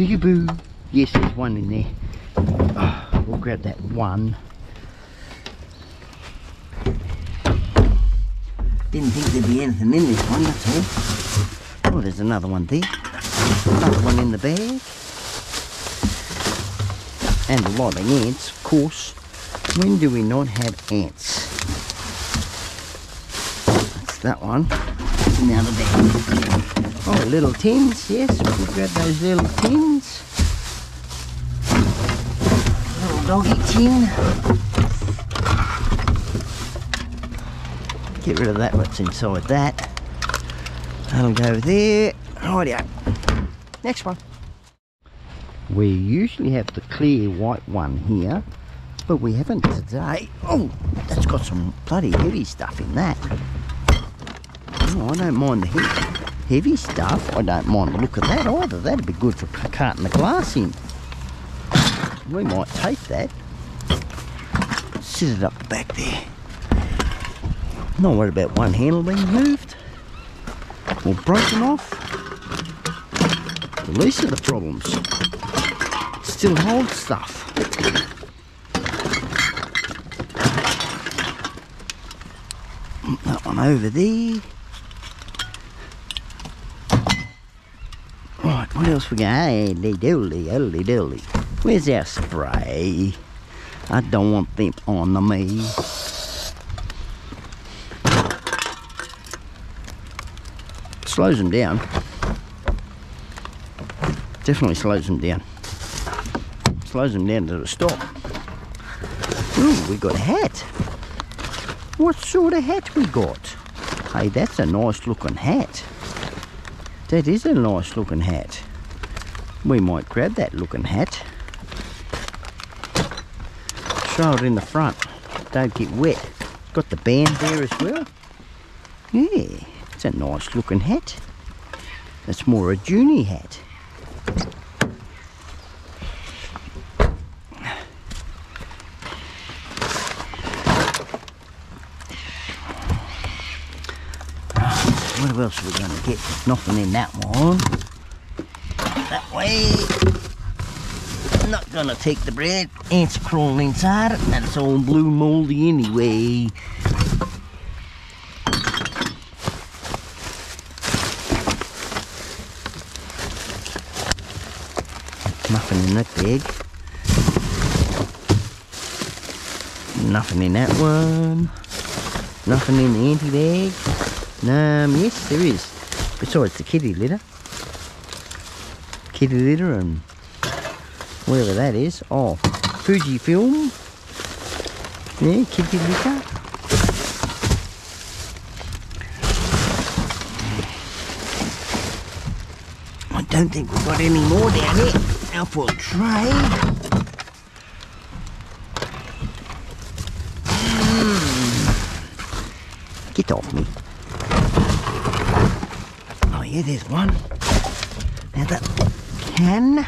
Peekaboo. Yes, there's one in there. Oh, we'll grab that one. Didn't think there'd be anything in this one, that's all. Oh, there's another one there. Another one in the bag. And a lot of ants, of course. When do we not have ants? That's that one. Now the bag. Oh, little tins, yes, we'll grab those little tins. Little doggy tin. Get rid of that, what's inside that. That'll go there. Rightio. Next one. We usually have the clear white one here, but we haven't today. Oh, that's got some bloody heavy stuff in that. Oh, I don't mind the he heavy stuff. I don't mind the look of that either. That'd be good for carting the glass in. We might take that. Sit it up the back there. Not worried about one handle being moved or broken off. The least of the problems. Still holds stuff. That one over there. What else we got? Holy doly, holy doly. Where's our spray? I don't want them on the me. Slows them down. Definitely slows them down. Slows them down to a stop. Ooh, we got a hat. What sort of hat we got? Hey, that's a nice looking hat. That is a nice looking hat. We might grab that looking hat. Throw it in the front. Don't get wet. Got the band there as well. Yeah, it's a nice looking hat. That's more a Junie hat. What else are we going to get? Nothing in that one. That way. Not to take the bread. Ants crawling inside it and it's all blue mouldy anyway. Nothing in that bag. Nothing in that one. Nothing in the anti bag. Um, yes, there is. Besides the kitty litter. Kitty litter and whatever that is. Oh, Fujifilm. Yeah, kitty litter. I don't think we've got any more down here. Now for a tray. Hmm. Get off me. Oh yeah, there's one. Now that can,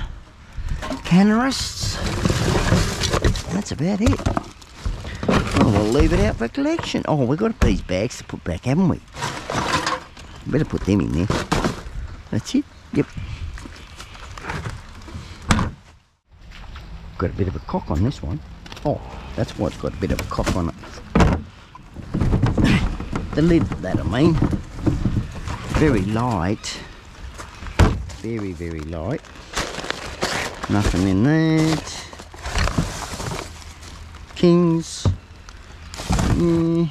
canarists. That's about it. Oh, we'll leave it out for collection. Oh, we've got these bags to put back, haven't we? Better put them in there. That's it. Yep. Got a bit of a cock on this one. Oh, that's why it's got a bit of a cock on it. The lid, that I mean. Very light. Very, very light. Nothing in that. Kings. Yeah.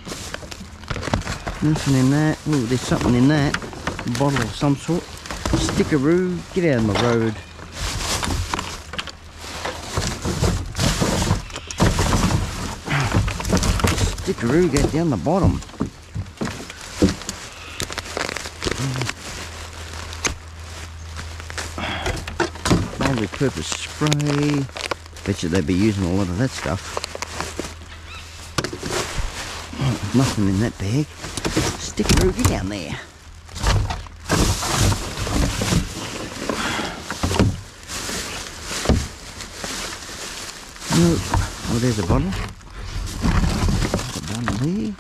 Nothing in that. Oh, there's something in that. A bottle of some sort. Stickeroo. Get out of my road. Stickeroo, get down the bottom. Multi-purpose spray. Bet you they'd be using a lot of that stuff. Oh, nothing in that bag. Stickeroo, get down there. No. Oh, there's a bottle. Put down there.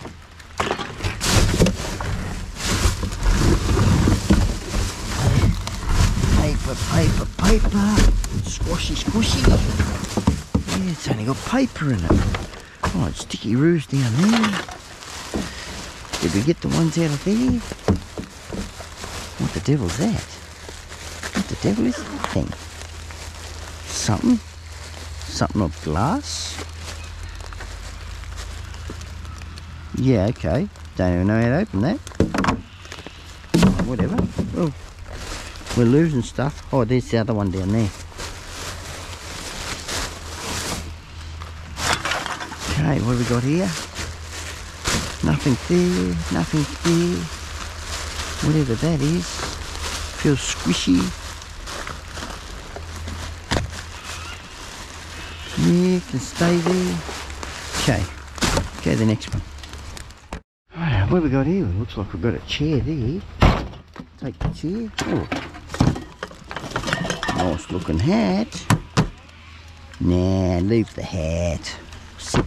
Paper, paper, paper. Squashy, squashy. Yeah, it's only got paper in it. Oh, it's sticky roos down there. Did we get the ones out of there? What the devil's that? What the devil is that thing? Something? Something of glass? Yeah, okay. Don't even know how to open that. Oh, whatever. Oh, we're losing stuff. Oh, there's the other one down there. Okay, what have we got here? Nothing there, nothing there. Whatever that is. Feels squishy. Yeah, can stay there. Okay, okay, the next one. Right, what have we got here? Looks like we've got a chair there. Take the chair. Oh. Nice looking hat. Nah, leave the hat. Well,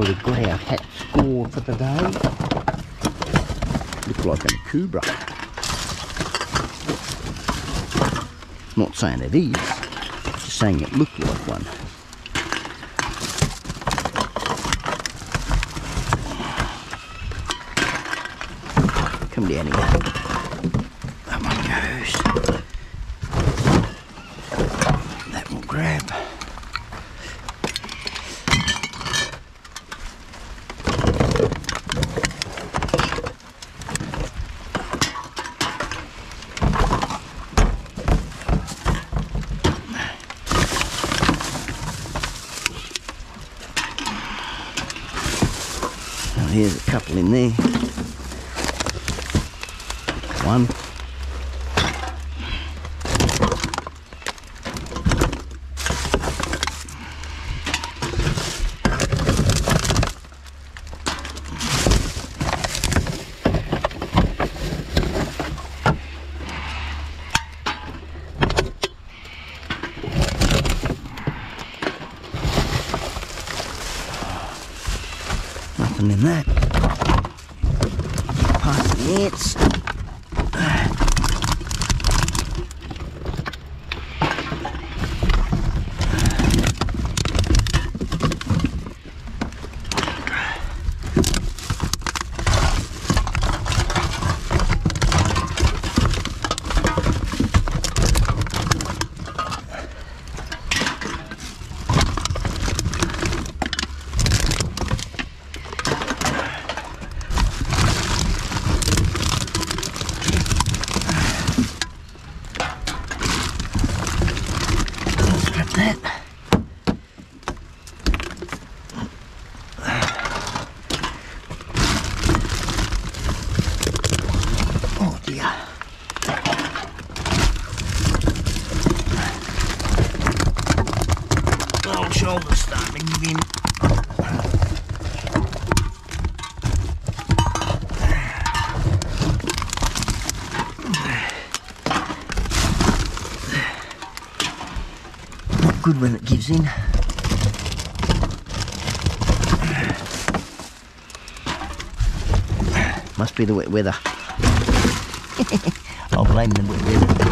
we've oh, got our hat score for the day. Look like a Kubra. Not saying it is, just saying it looked like one. Come down here. That one goes. That will grab. Now here's a couple in there. One. Nothing in that. Past the nets. Grab that. Oh dear. Oh, shoulder's starting to give in. Not Must be the wet weather. I'll blame the wet weather.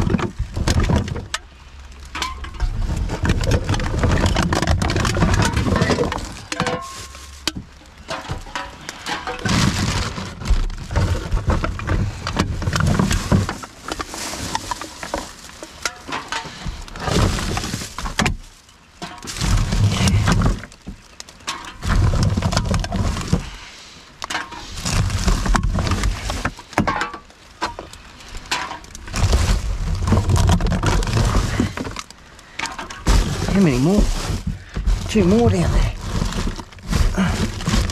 How many more? Down there.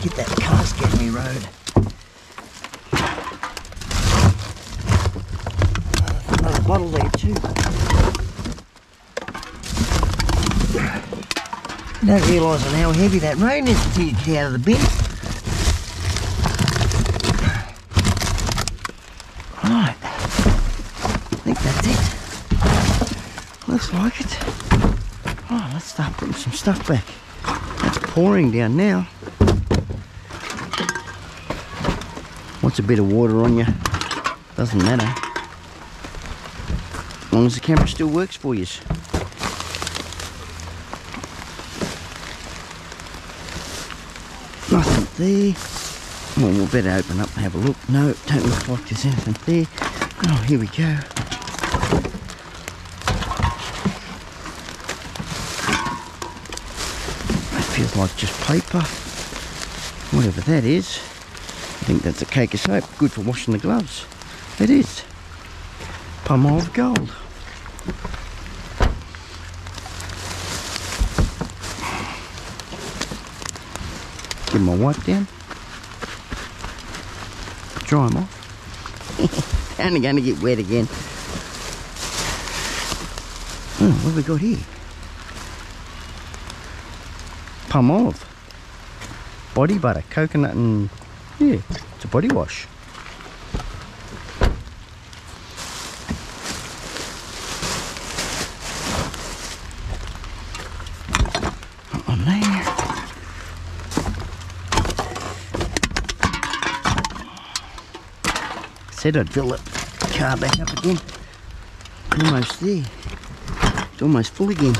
Get that cask out me road. Another bottle there too. Don't realise on how heavy that rain is until you get out of the bin. Right. I think that's it. Looks like it. Oh, let's start putting some stuff back. Pouring down now. What's a bit of water on you? Doesn't matter. As long as the camera still works for you. Nothing there. Well, we'll better open up and have a look. No, don't look like there's anything there. Oh, here we go. Like just paper. Whatever that is. I think that's a cake of soap. Good for washing the gloves. It is. Palmolive gold. Give my wipe down. Dry them off. They're only going to get wet again. Oh, what have we got here? Palmolive. Body butter, coconut and... Yeah, it's a body wash. Oh, there. Said I'd fill the car back up again. Almost there. It's almost full again.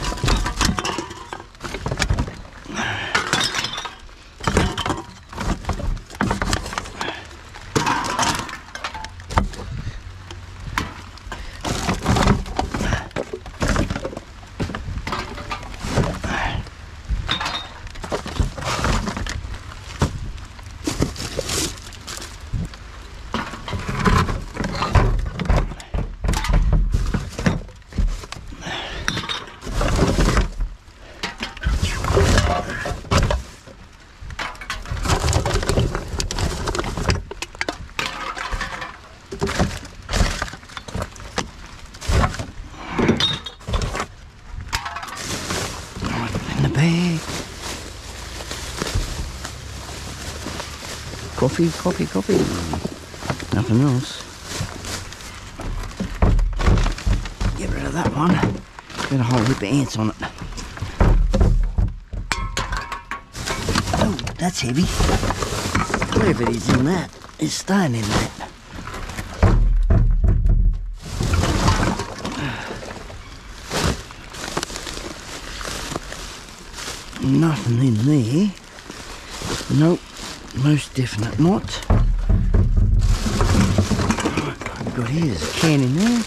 in the bag. Coffee, coffee, coffee. Nothing else. Get rid of that one. Got a whole heap of ants on it. Oh, that's heavy. Whatever it is in that is staying in that. Nothing in there. Nope, most definite not. Got here? There's a can in there.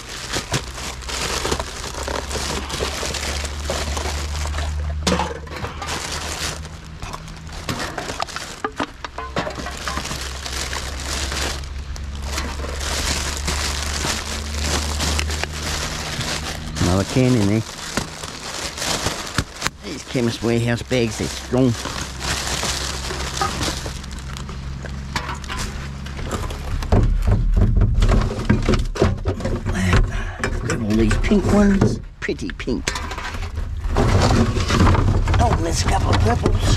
Another can in there. These Chemist Warehouse bags, they're strong. Grab all these pink ones. Pretty pink. Oh, and there's a couple of purples.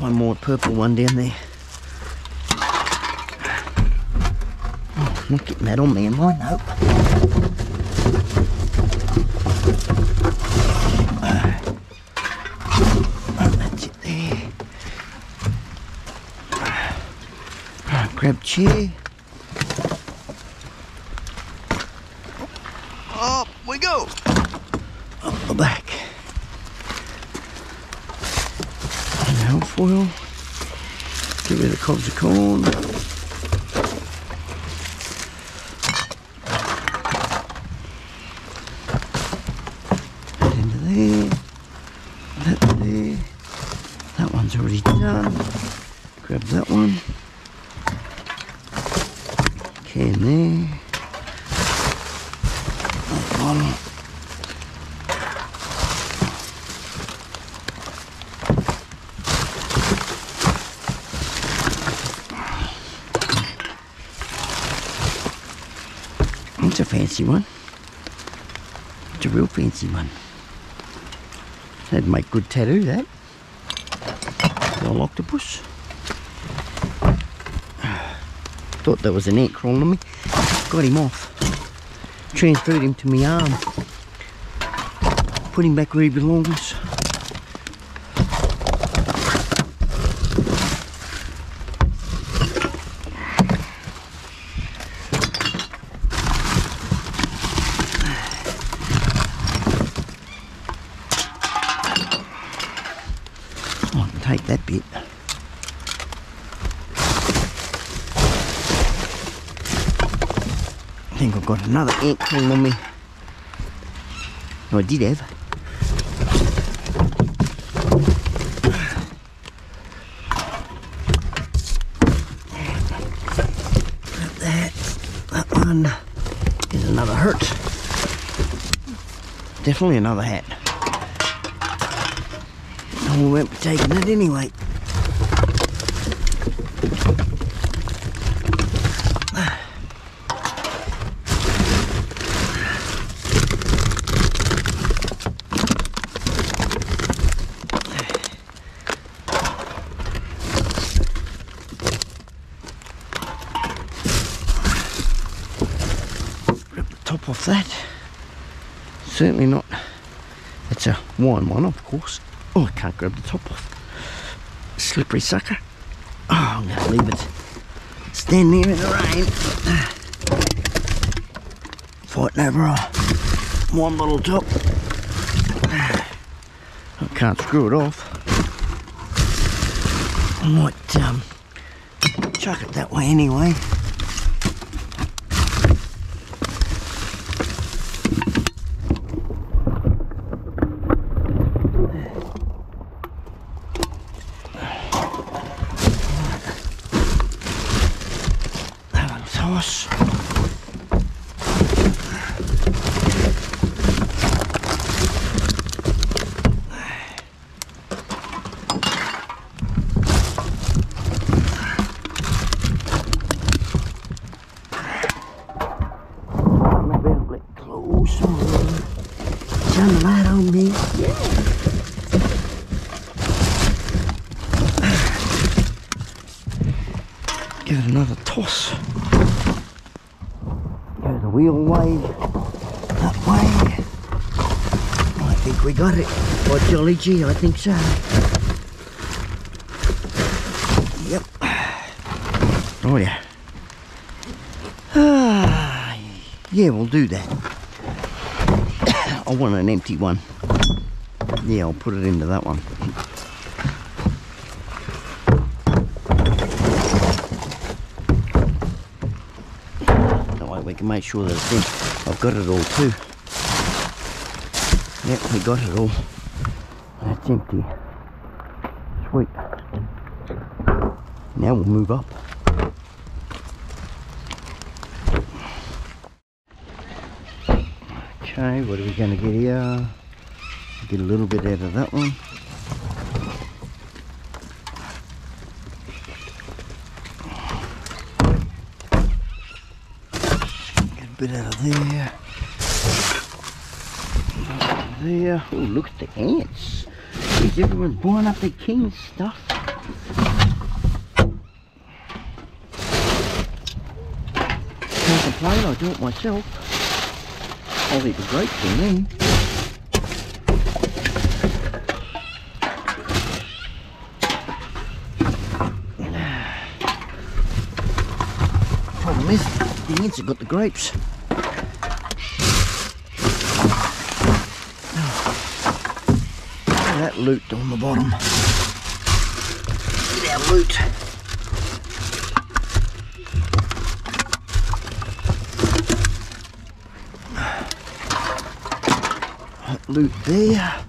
One more purple one down there. Oh, not getting that on me, am I? Nope. Oh, that's it there. Right, grab chair. Up we go. Up the back. Alfoil. Get rid of the cobs of corn. That into there. That there. That one's already done. Grab that one. Can there. That one. It's a fancy one. It's a real fancy one. That'd make good tattoo, that. Little octopus. Thought there was an ant crawling on me. Got him off. Transferred him to my arm. Put him back where he belongs. I can take that bit. I think I've got another ant came on me. No, I did have. That, that one is another hurt. Definitely another hat. I won't be taking it anyway. Top off that. Certainly not. It's a wine one, of course. Oh, I can't grab the top off. Slippery sucker. Oh, I'm going to leave it stand there in the rain. Fighting over a one little top. I can't screw it off. I might um, chuck it that way anyway. That one's toss. Maybe a bit close. Turn the light on me. Give it another toss. Go the wheel way. That way. I think we got it. By Jolly G, I think so. Yep. Oh yeah. Ah, yeah, we'll do that. I want an empty one. Yeah, I'll put it into that one. That way we can make sure that it's in. I've got it all too. Yep, we got it all. That's empty. Sweet. Now we'll move up. Okay, what are we going to get here? Get a little bit out of that one. Get a bit out of there. There. Oh, look at the ants. Is everyone's blowing up their king's stuff? Can't complain, I do it myself. I'll eat the grapes in then. Problem is, the ants have got the grapes. That loot on the bottom. Get our loot. That loot there.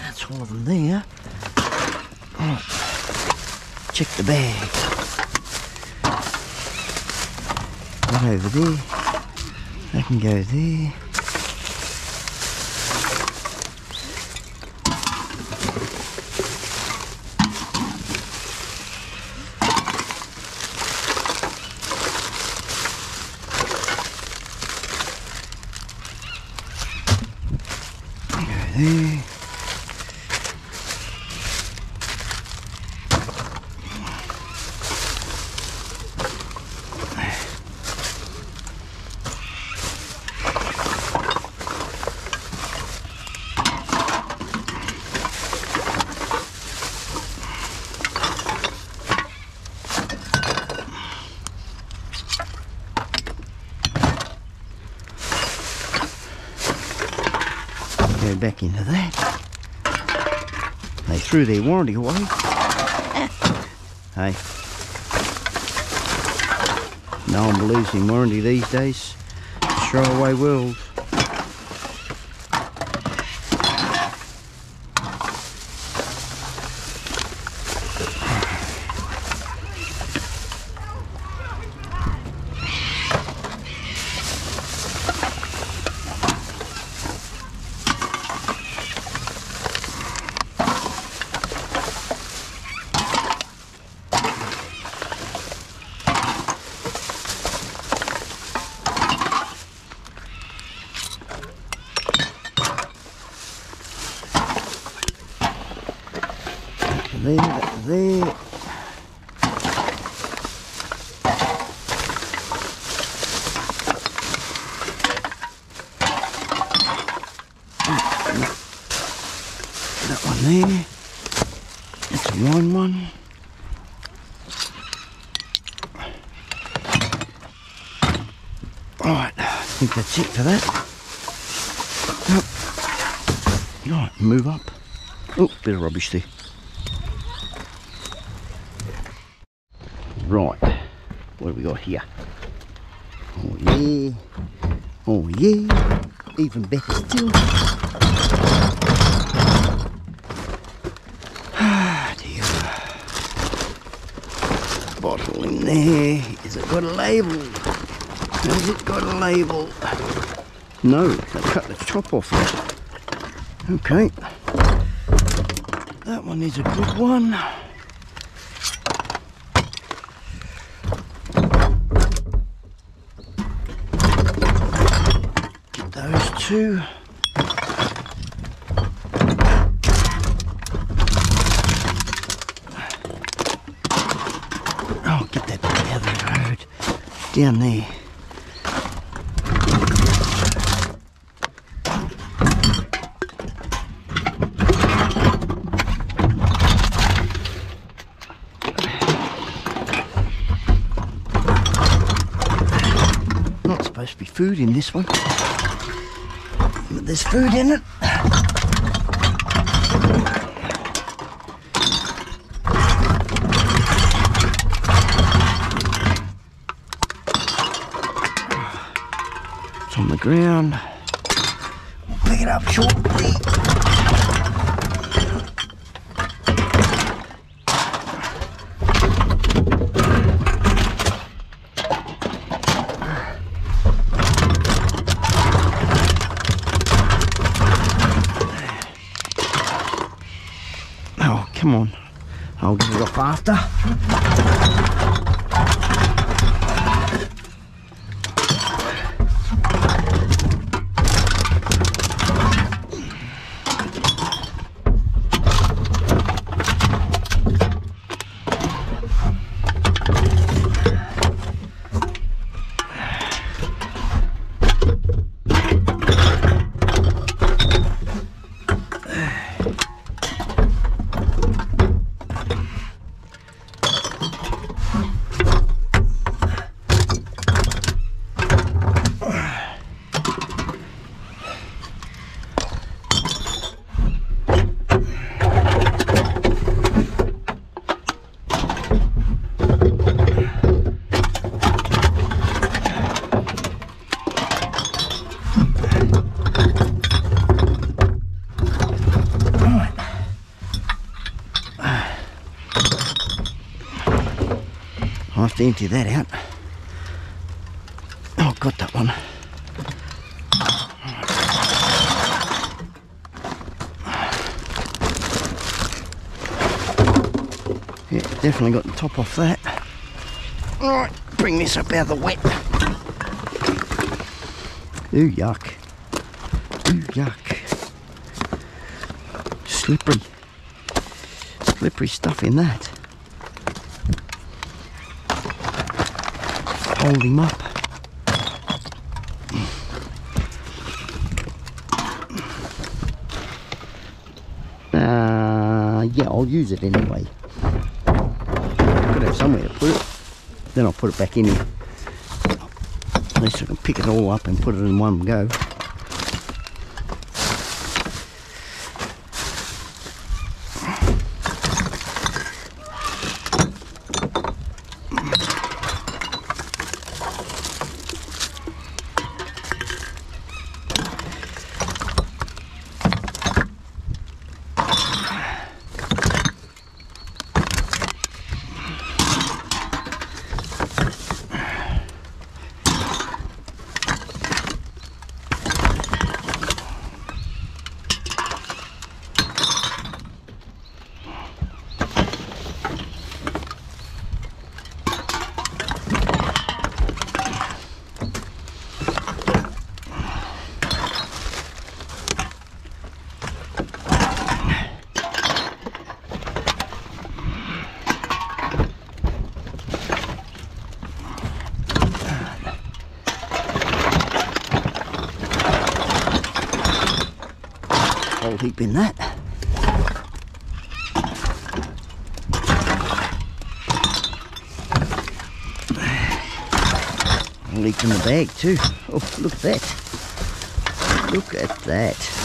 That's all of them there. Right. Check the bag. Right over there. I can go there. back into that. Threw their warranty away. hey. No one believes in warranty these days. Throwaway world. there, there. That one there. That's a wine one. Right, I it for that. Yep. Right, move up. Oh, bit of rubbish there. Right, what have we got here? Oh yeah, oh yeah, even better still. Ah dear. Bottle in there. Is it got a label? Has it got a label? No, they cut the top off. Okay. That one is a good one. Get those two. Oh, get that out the road. Down there. Not supposed to be food in this one. But there's food in it. It's on the ground. Pick it up shortly. Oh, come on. I'll get it off after. I'll have to empty that out. Oh, got that one. Yeah, definitely got the top off that. Alright, bring this up out of the wet. Ooh, yuck. Ooh, yuck. Slippery. Slippery stuff in that. Hold him up. Uh, yeah, I'll use it anyway. Could have somewhere to put it. Then I'll put it back in here. At least I can pick it all up and put it in one go. whole heap in that. Leaked in the bag too. Oh, look at that. Look at that.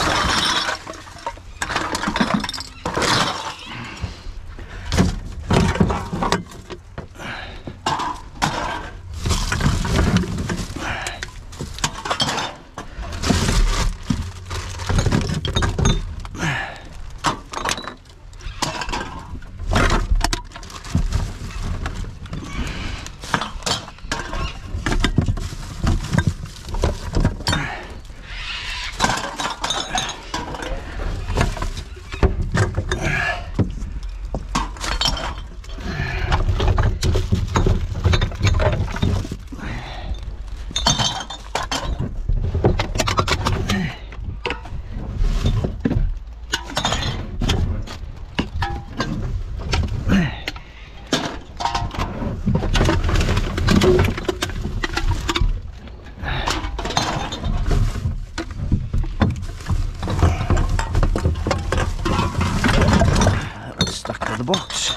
That's stuck to the box.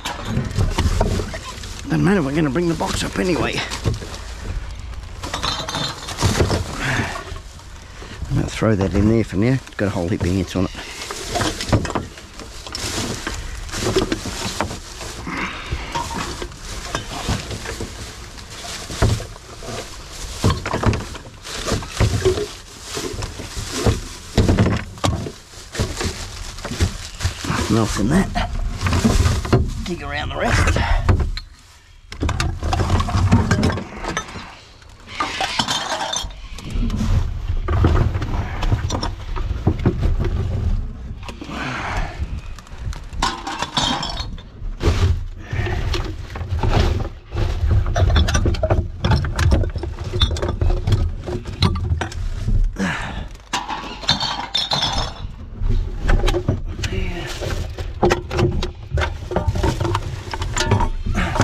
Doesn't matter, we're going to bring the box up anyway. I'm going to throw that in there for now. Got a whole heap of ants on it. In that. Dig around the rest.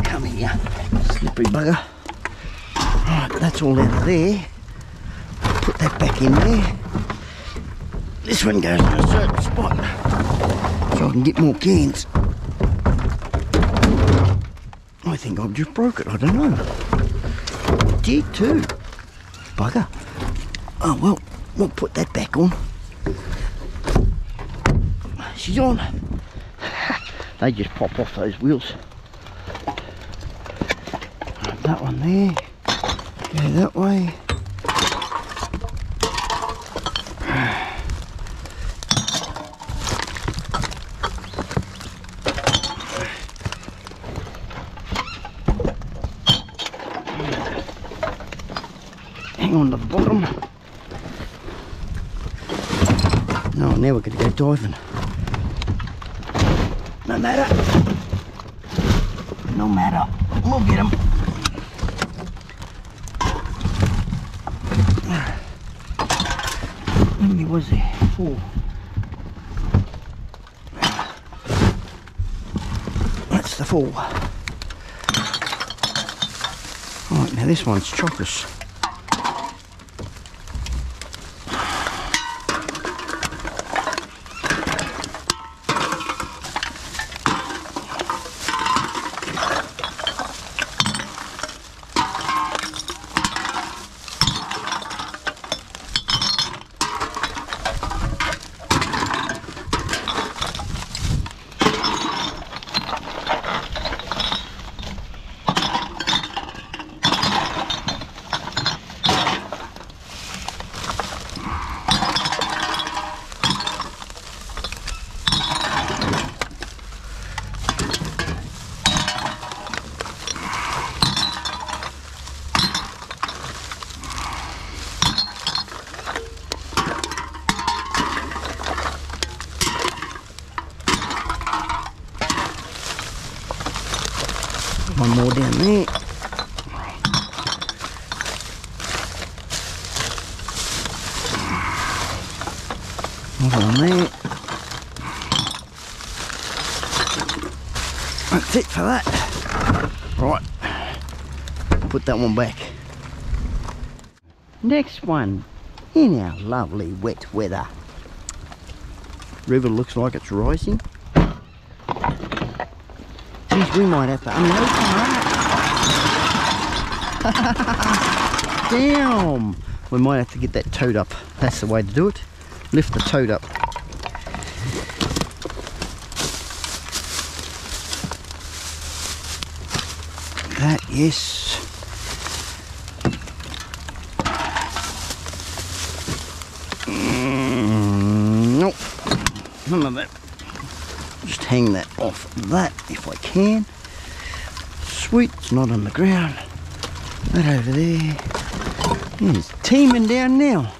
Come here, slippery bugger. Right, that's all out of there. Put that back in there. This one goes in a certain spot so I can get more cans. I think I've just broke it, I don't know. Did too. Bugger. Oh well, we'll put that back on. She's on. They just pop off those wheels. Right, that one there. Go that way. Hang on to the bottom. No, now we're going to go diving. No matter. No matter. We'll get him. How many was there? Four. That's the four. Right, now this one's chockers. One more down there. Another one there. That's it for that. Right. Put that one back. Next one in our lovely wet weather. river looks like it's rising. Geez, we might have to unload that. Damn! We might have to get that toad up. That's the way to do it. Lift the toad up. That, yes. Mm, nope. None of that. Just hang that off that if I can. Sweet, it's not on the ground. That over there. It's teeming down now.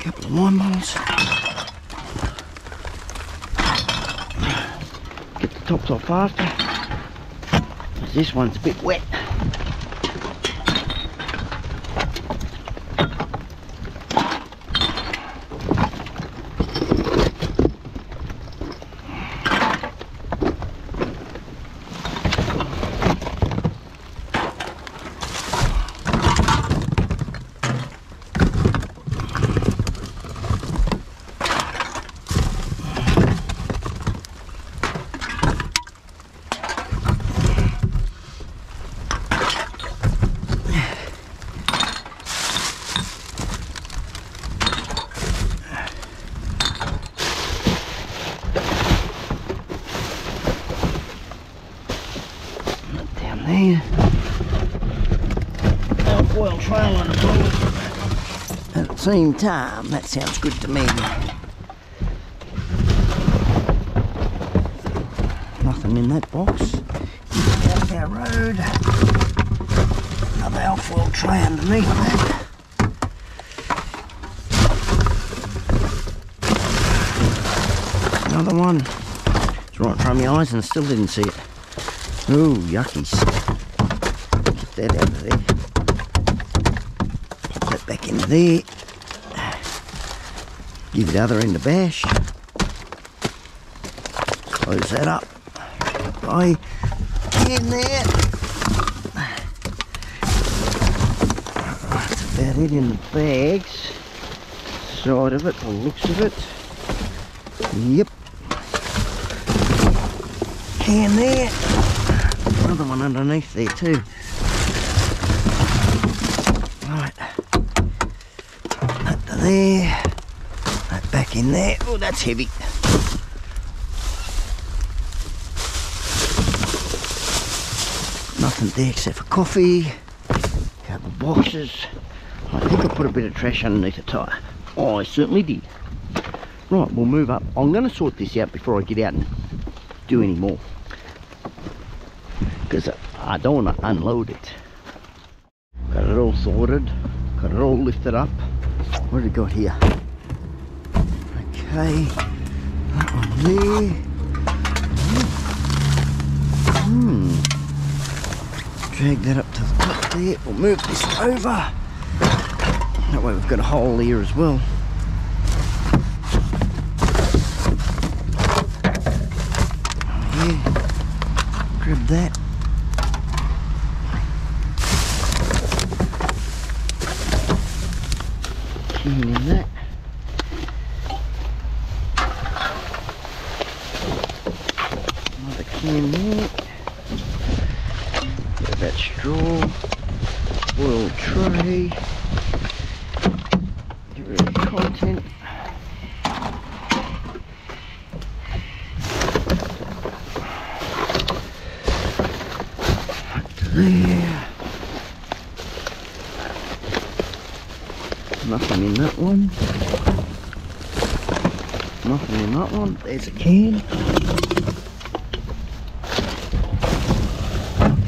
Couple of wine bottles. Get the tops off. 'cause This one's a bit wet. down there. Alfoil trail on the boat. At the same time, that sounds good to me. Nothing in that box. Out our road. Another alfoil tray underneath that. Another one. It's right in front of my eyes and I still didn't see it. Ooh, yuckies. Get that out of there. Pop that back in there. Give the other end a bash. Close that up. Bye. In there. That's about it in the bags. Side of it, the looks of it. Yep. Can there another one underneath there too. Right. To there. In there. Oh, that's heavy. Nothing there except for coffee. a Couple of boxes. I think I put a bit of trash underneath the tyre. Oh, I certainly did. Right, we'll move up. I'm going to sort this out before I get out and do any more because I don't want to unload it. Got it all sorted, got it all lifted up. What have we got here? Okay, that one there. Hmm. Drag that up to the top there. We'll move this over. That way we've got a hole here as well. Yeah. Grab that. Can in that. Another can there. Bit of that straw. Oil tray. Get rid of the content. There. Nothing in that one. Nothing in that one. There's a can.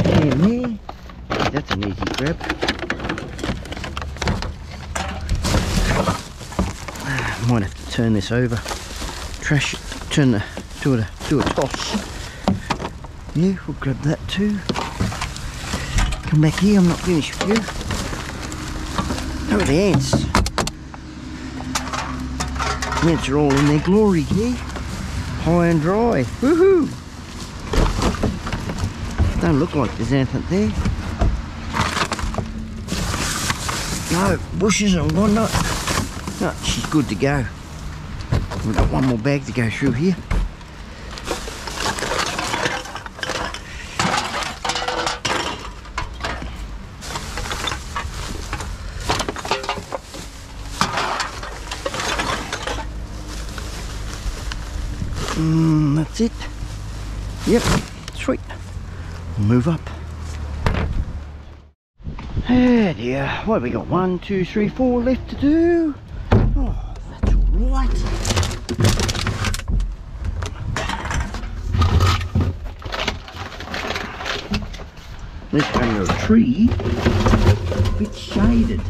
Can there. That's an easy grab. Ah, might have to turn this over. Trash it. Turn the do a do a toss. Yeah, we'll grab that too. Come back here. I'm not finished with you. Look at the ants. The ants are all in their glory here. high and dry. Woohoo! Don't look like there's anything there. No bushes and whatnot. No, she's good to go. We've got one more bag to go through here. Mm, that's it. Yep, sweet. Move up. And yeah, what we got? One, two, three, four left to do. Oh, that's all right. This kind of tree, a bit shaded.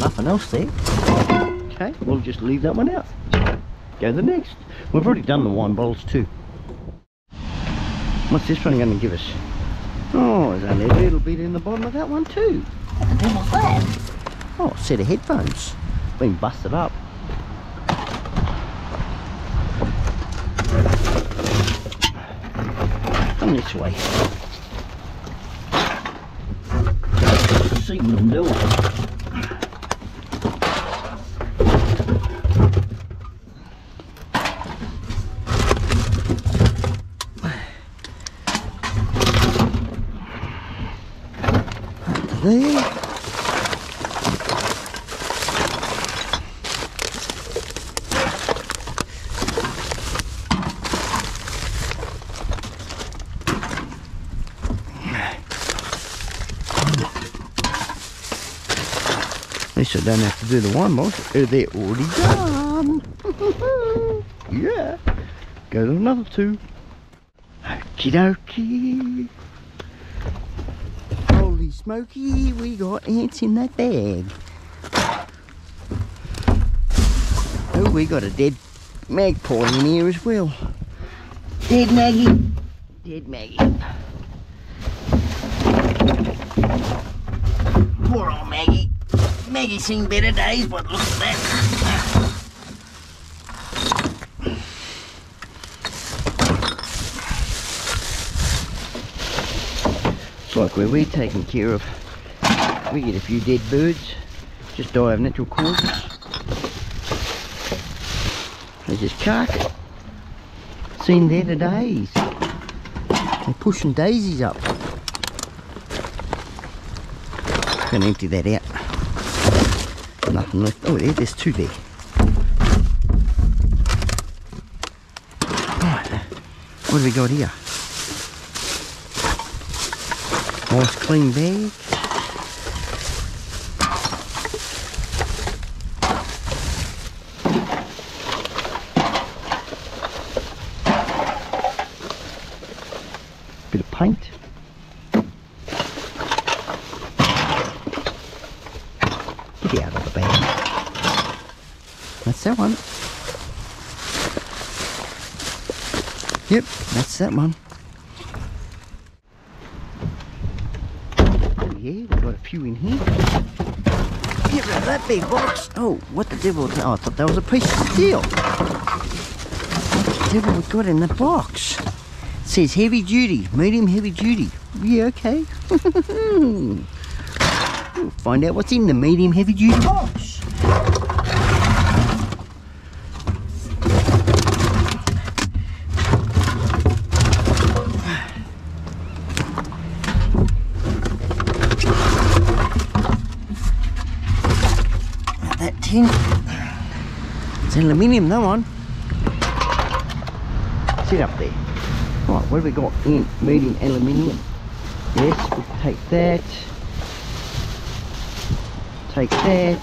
Nothing else there. Okay, we'll just leave that one out. Go to the next. We've already done the wine bottles too. What's this one going to give us? Oh, there's only a little bit in the bottom of that one too. And then what's that? Oh, a set of headphones. Been busted up. Come this way. See what I'm doing. There. At least I don't have to do the one. Uh, They're already done. yeah. Go to another two. Okie dokie. Holy smoky, we got ants in that bag. Oh, we got a dead magpie in here as well. Dead Maggie. Dead Maggie. Poor old Maggie. Maggie's seen better days, but look at that. It's like where we're taking care of. We get a few dead birds, just die of natural causes. They just chuck. Seen there to days. They're pushing daisies up. Gonna empty that out. Nothing left. Oh, there, there's two there. Right, what have we got here? Nice clean bag. Bit of paint. Get out of the bag. That's that one. Yep, that's that one. Oh yeah, we've got a few in here. Get rid of that big box. Oh, what the devil? Oh, I thought that was a piece of steel. What the devil we got in the box? It says heavy duty, medium heavy duty. Yeah, okay. We'll find out what's in the medium heavy duty box. That tin. Aluminium, that one. Sit up there. Right, what have we got in medium aluminium? Yes, we'll take that. Take that.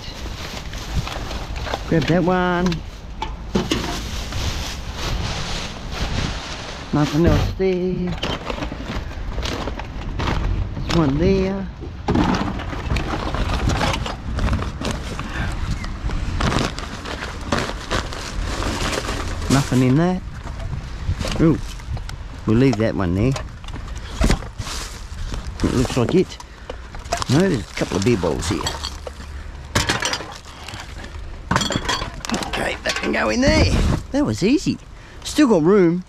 Grab that one. Nothing else there. There's one there. Nothing in that. Ooh, we'll leave that one there. It looks like it. No, there's a couple of beer bottles here. Okay, that can go in there. That was easy. Still got room.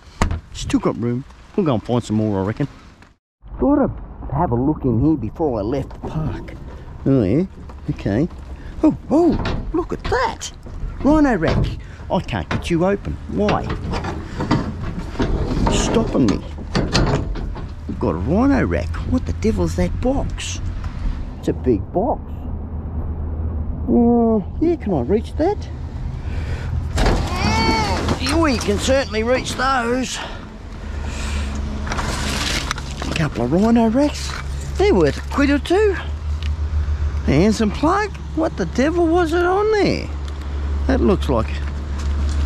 Still got room. We'll go and find some more, I reckon. Thought I'd have a look in here before I left the park. Oh, yeah? Okay. Oh, oh, look at that. Rhino rack. I can't get you open. Why? Stopping me. We've got a rhino rack. What the devil's that box? It's a big box. Oh, yeah, can I reach that? Yeah, we can certainly reach those. A couple of rhino racks. They're worth a quid or two. A handsome plug. What the devil was it on there? That looks like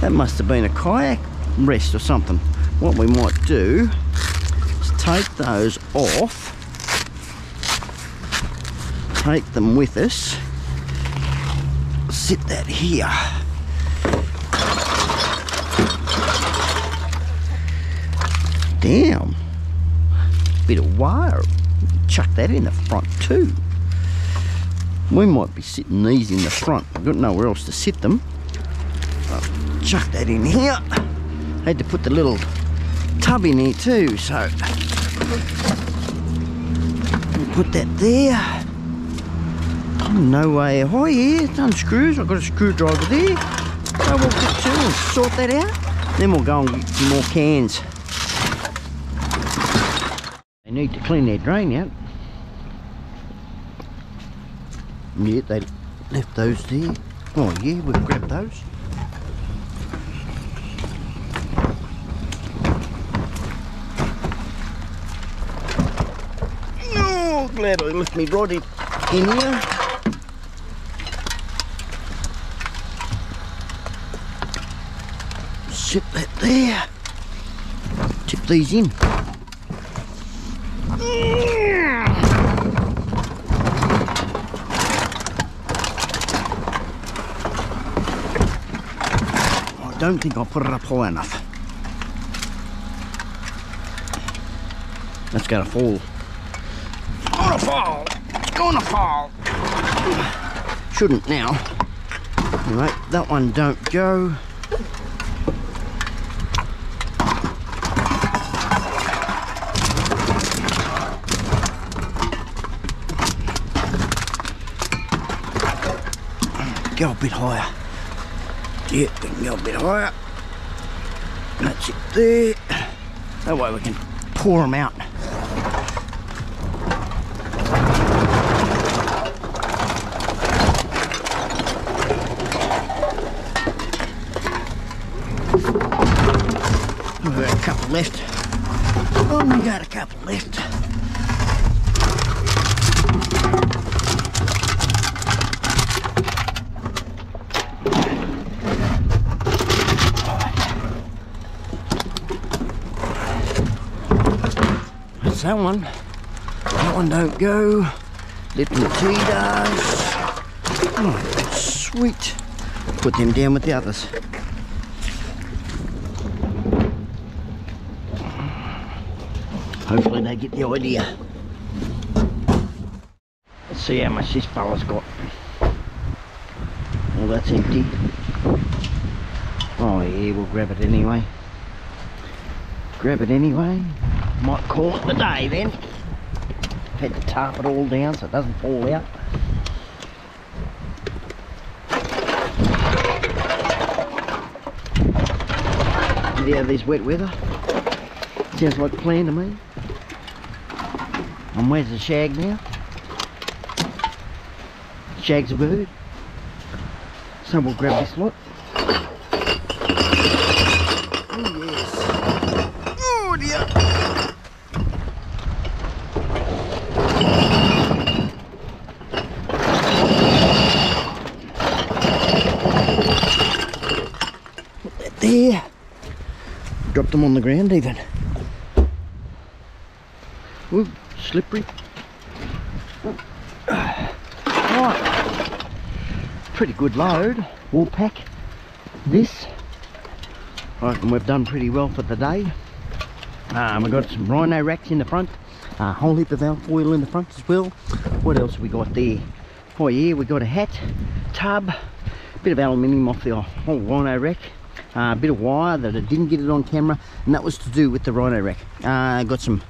that must have been a kayak rest or something. What we might do is take those off, take them with us, sit that here. Damn, bit of wire. Chuck that in the front too. We might be sitting these in the front. I've got nowhere else to sit them. Chuck that in here. Had to put the little tub in here too, so we'll put that there. Oh, no way. Oh yeah, unscrews. I've got a screwdriver there. So we'll to and sort that out. Then we'll go and get some more cans. They need to clean their drain out. Yeah, they left those there. Oh yeah, we'll grab those. Oh, glad I left me rod in, in here. Zip that there. Tip these in. I don't think I'll put it up high enough. That's gonna fall. It's gonna fall! It's gonna fall! Shouldn't now. Alright, that one don't go. Go a bit higher. Yeah, we can go a bit higher. That's it there. That way we can pour them out. We've got a couple left. Only oh, got a couple left. That's that one. That one don't go. Lipton tea does. Oh, sweet. Put them down with the others. Hopefully they get the idea. Let's see how much this fella's got. Well, that's empty. Oh yeah, we'll grab it anyway. Grab it anyway. Might call it the day then. Had to tarp it all down so it doesn't fall out. Get out this wet weather. Sounds like plan to me. Where's the shag now? Shag's a bird. So we'll grab this lot. Oh yes. Oh dear. Put that there. Drop them on the ground even. Ooh, slippery. Right. Pretty good load. Wool pack. This. I reckon we've done pretty well for the day. Um, we've got some rhino racks in the front. A whole heap of alfoil in the front as well. What else have we got there? Oh yeah, we got a hat, tub, a bit of aluminium off the whole rhino rack uh, a bit of wire that I didn't get it on camera and that was to do with the rhino rack uh, got some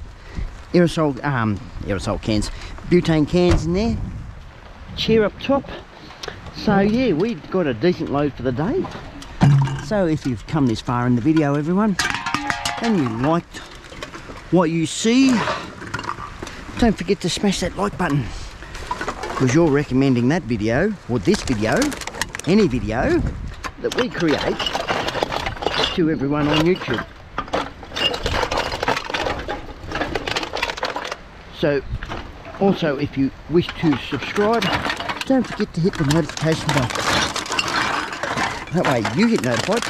aerosol um, aerosol cans. Butane cans in there. Chair up top. So yeah we've got a decent load for the day. So if you've come this far in the video everyone and you liked what you see don't forget to smash that like button. Because you're recommending that video or this video any video that we create to everyone on YouTube so also if you wish to subscribe don't forget to hit the notification bell. That way you get notified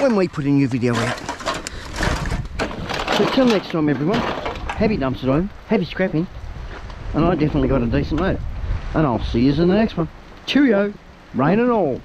when we put a new video out. So till next time everyone happy dumpster time happy scrapping and I definitely got a decent load and I'll see you in the next one. Cheerio rain and all